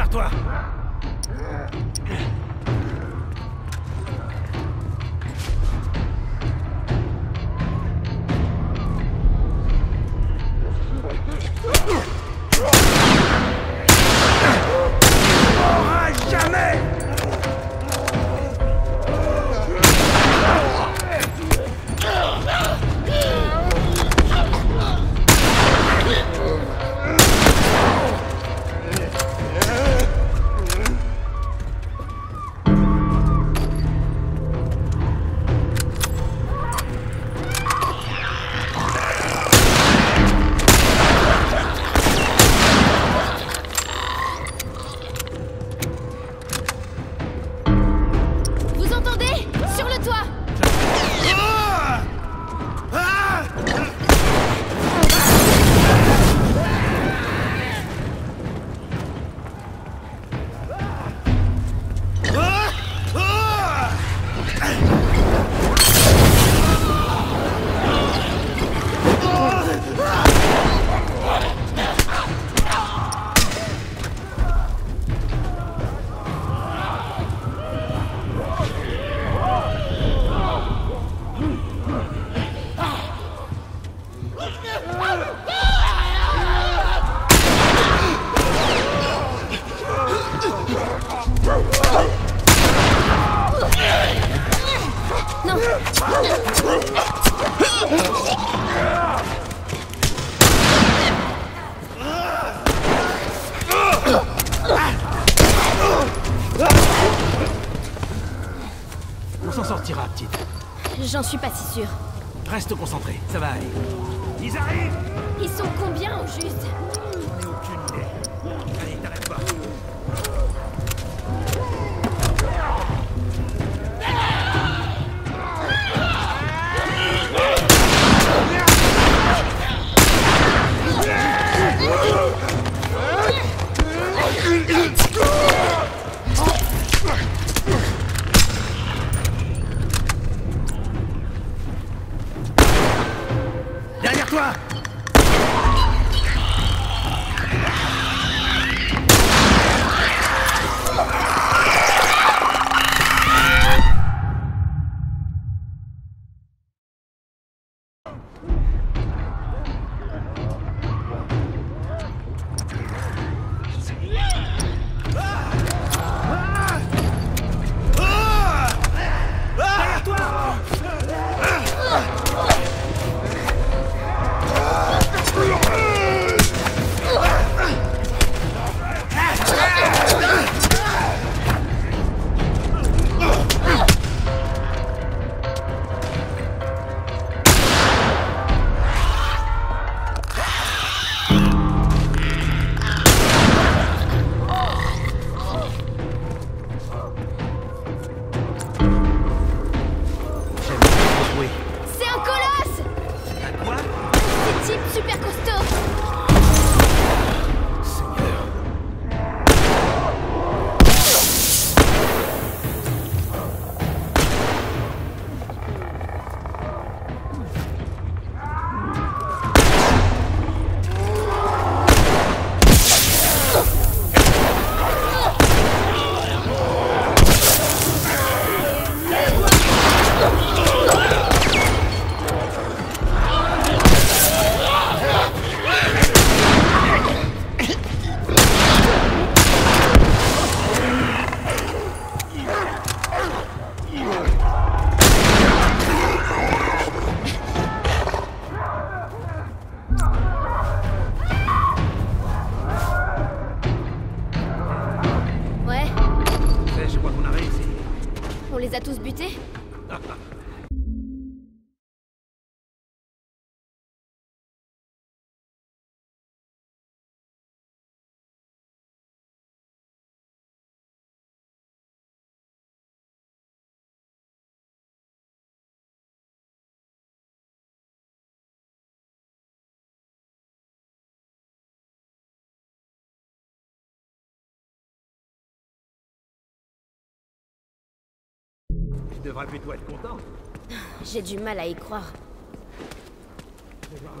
Prépare-toi s'en sortira, petite. J'en suis pas si sûre. Reste concentré, ça va aller. Ils arrivent Ils sont combien au juste? 수. Les a tous butés? Tu devrais plutôt être content. J'ai du mal à y croire. Je vais voir.